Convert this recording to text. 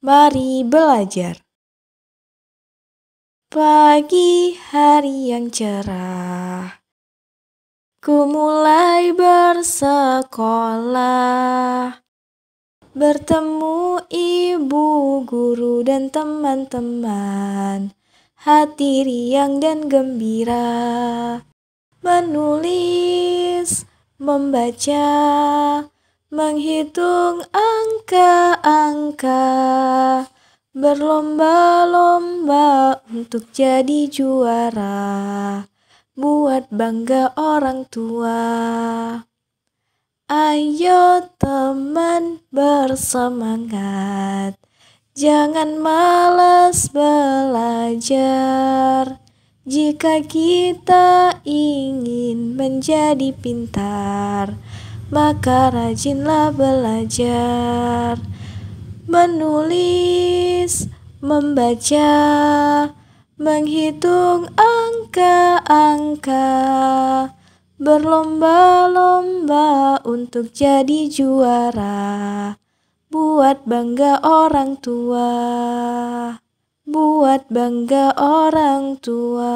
Mari belajar. Pagi hari yang cerah, ku mulai bersekolah. Bertemu ibu guru dan teman-teman, hati riang dan gembira. Menulis, membaca, menghitung angka-angka, berlomba-lomba untuk jadi juara, buat bangga orang tua. Ayo teman bersemangat, jangan malas belajar. Jika kita ingin menjadi pintar, maka rajinlah belajar, menulis, membaca, menghitung angka-angka, berlomba-lomba untuk jadi juara, buat bangga orang tua, buat bangga orang tua.